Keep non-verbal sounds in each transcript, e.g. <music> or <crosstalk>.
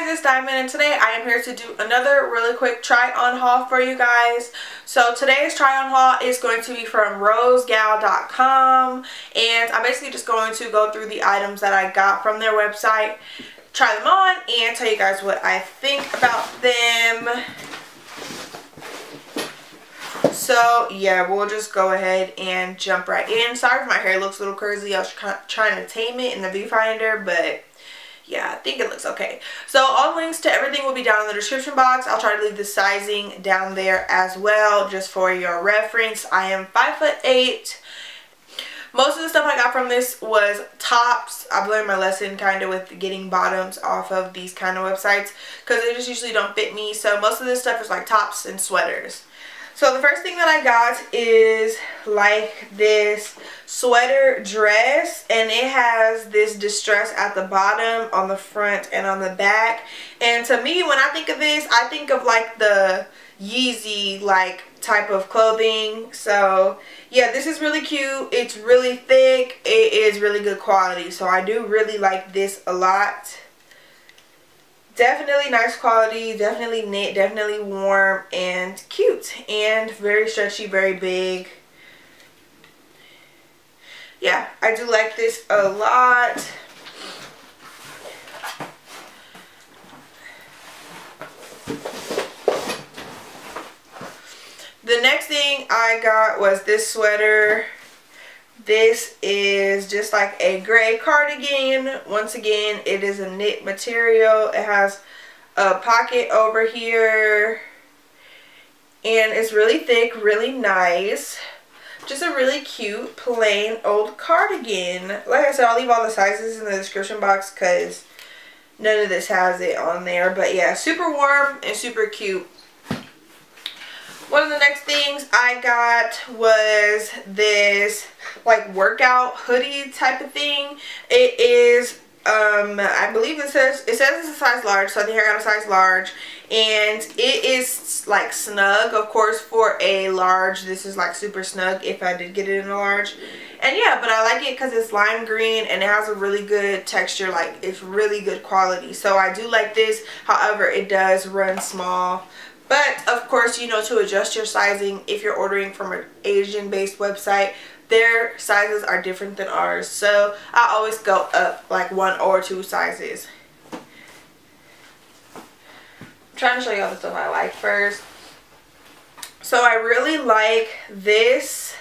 guys, it's Dymond and today I am here to do another really quick try on haul for you guys. So today's try on haul is going to be from rosegal.com and I'm basically just going to go through the items that I got from their website, try them on and tell you guys what I think about them. So yeah, we'll just go ahead and jump right in. Sorry if my hair looks a little crazy. I was trying to tame it in the viewfinder, but yeah, I think it looks okay. So all links to everything will be down in the description box. I'll try to leave the sizing down there as well, just for your reference. I am 5 foot 8. Most of the stuff I got from this was tops. I've learned my lesson kind of with getting bottoms off of these kind of websites because they just usually don't fit me. So most of this stuff is like tops and sweaters. So the first thing that I got is like this sweater dress and it has this distress at the bottom, on the front, and on the back. And to me, when I think of this, I think of like the Yeezy like type of clothing. So yeah, this is really cute. It's really thick. It is really good quality. So I do really like this a lot definitely nice quality definitely knit definitely warm and cute and very stretchy very big. Yeah I do like this a lot. The next thing I got was this sweater this is just like a gray cardigan. Once again, it is a knit material. It has a pocket over here. And it's really thick, really nice. Just a really cute, plain old cardigan. Like I said, I'll leave all the sizes in the description box because none of this has it on there. But yeah, super warm and super cute. One of the next things I got was this like workout hoodie type of thing. It is um I believe it says it says it's a size large so I think I got a size large. And it is like snug of course for a large. This is like super snug if I did get it in a large. And yeah but I like it because it's lime green and it has a really good texture like it's really good quality. So I do like this. However it does run small. But of course, you know, to adjust your sizing if you're ordering from an Asian based website, their sizes are different than ours. So I always go up like one or two sizes. I'm trying to show you all the stuff I like first. So I really like this.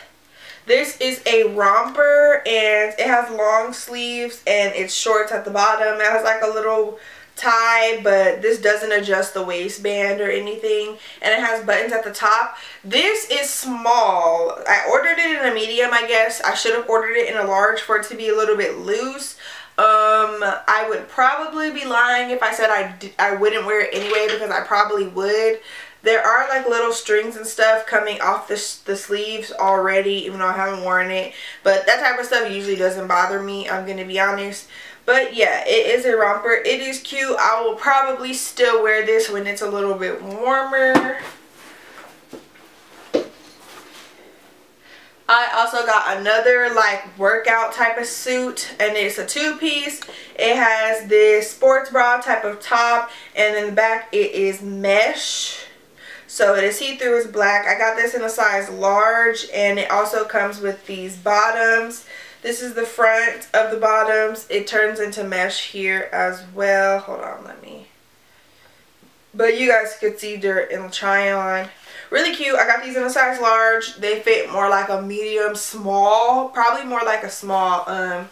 This is a romper and it has long sleeves and it's shorts at the bottom. It has like a little tie but this doesn't adjust the waistband or anything and it has buttons at the top. This is small. I ordered it in a medium I guess. I should have ordered it in a large for it to be a little bit loose. Um I would probably be lying if I said I, I wouldn't wear it anyway because I probably would there are like little strings and stuff coming off the, the sleeves already even though I haven't worn it but that type of stuff usually doesn't bother me I'm gonna be honest but yeah, it is a romper. It is cute. I will probably still wear this when it's a little bit warmer. I also got another like workout type of suit and it's a two-piece. It has this sports bra type of top and in the back it is mesh. So it is see-through, it's black. I got this in a size large and it also comes with these bottoms. This is the front of the bottoms. It turns into mesh here as well. Hold on, let me. But you guys could see dirt in the try on. Really cute. I got these in a size large. They fit more like a medium small. Probably more like a small. Um,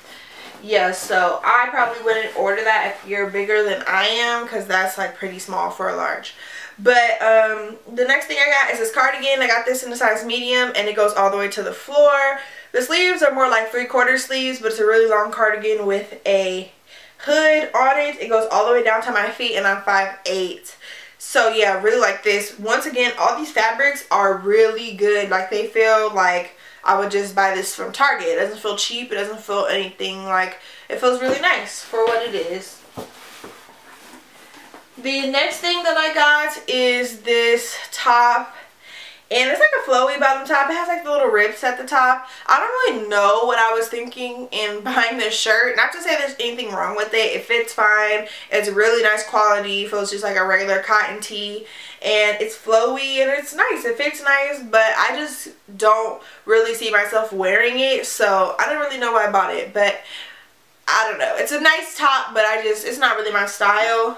yeah, so I probably wouldn't order that if you're bigger than I am because that's like pretty small for a large. But um, the next thing I got is this cardigan. I got this in the size medium and it goes all the way to the floor. The sleeves are more like three-quarter sleeves, but it's a really long cardigan with a hood on it. It goes all the way down to my feet, and I'm 5'8". So yeah, really like this. Once again, all these fabrics are really good. Like they feel like I would just buy this from Target. It doesn't feel cheap. It doesn't feel anything like, it feels really nice for what it is. The next thing that I got is this top and it's like a flowy bottom top. It has like the little rips at the top. I don't really know what I was thinking in <laughs> buying this shirt. Not to say there's anything wrong with it. It fits fine. It's really nice quality. It feels just like a regular cotton tee. And it's flowy and it's nice. It fits nice. But I just don't really see myself wearing it. So I don't really know why I bought it. But I don't know. It's a nice top. But I just, it's not really my style.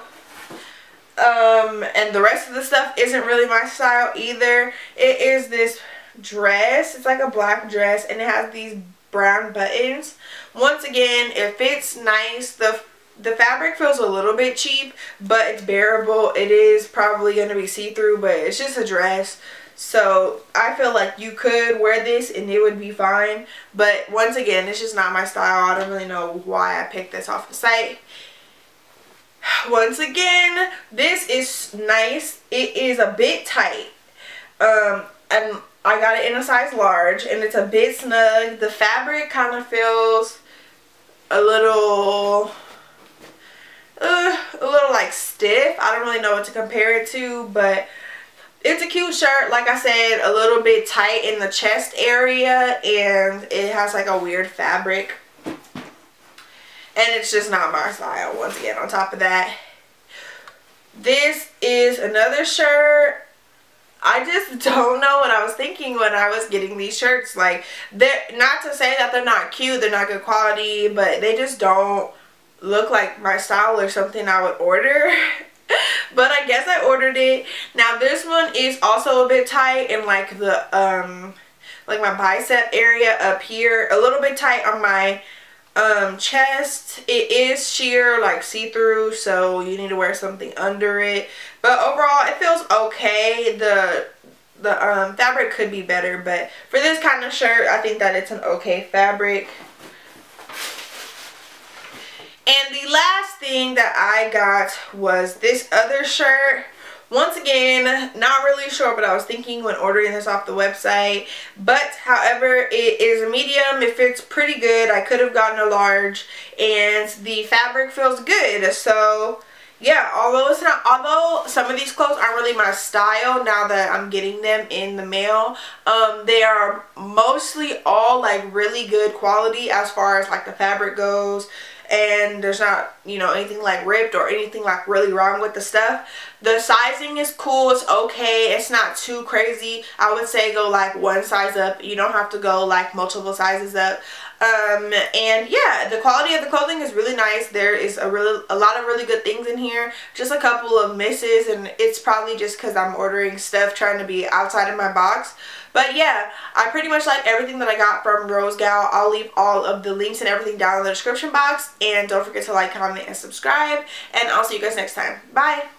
Um, and the rest of the stuff isn't really my style either. It is this dress. It's like a black dress and it has these brown buttons. Once again, it fits nice. The the fabric feels a little bit cheap, but it's bearable. It is probably going to be see-through, but it's just a dress. So I feel like you could wear this and it would be fine. But once again, it's just not my style. I don't really know why I picked this off the site once again this is nice. It is a bit tight. Um and I got it in a size large and it's a bit snug. The fabric kind of feels a little uh, a little like stiff. I don't really know what to compare it to but it's a cute shirt. Like I said a little bit tight in the chest area and it has like a weird fabric and it's just not my style once again on top of that this is another shirt I just <laughs> don't know what I was thinking when I was getting these shirts. Like, they're not to say that they're not cute, they're not good quality, but they just don't look like my style or something I would order. <laughs> but I guess I ordered it. Now this one is also a bit tight in like the um like my bicep area up here, a little bit tight on my um, chest, it is sheer, like see-through, so you need to wear something under it. But overall, it feels okay. The the um, fabric could be better, but for this kind of shirt, I think that it's an okay fabric. And the last thing that I got was this other shirt. Once again, not really sure what I was thinking when ordering this off the website. But, however, it is a medium. It fits pretty good. I could have gotten a large. And the fabric feels good. So, yeah, although it's not, although some of these clothes aren't really my style now that I'm getting them in the mail, um, they are mostly all like really good quality as far as like the fabric goes and there's not you know anything like ripped or anything like really wrong with the stuff. The sizing is cool. It's okay. It's not too crazy. I would say go like one size up. You don't have to go like multiple sizes up um and yeah the quality of the clothing is really nice there is a really a lot of really good things in here just a couple of misses and it's probably just because i'm ordering stuff trying to be outside of my box but yeah, I pretty much like everything that I got from Rosegal. I'll leave all of the links and everything down in the description box. And don't forget to like, comment, and subscribe. And I'll see you guys next time. Bye!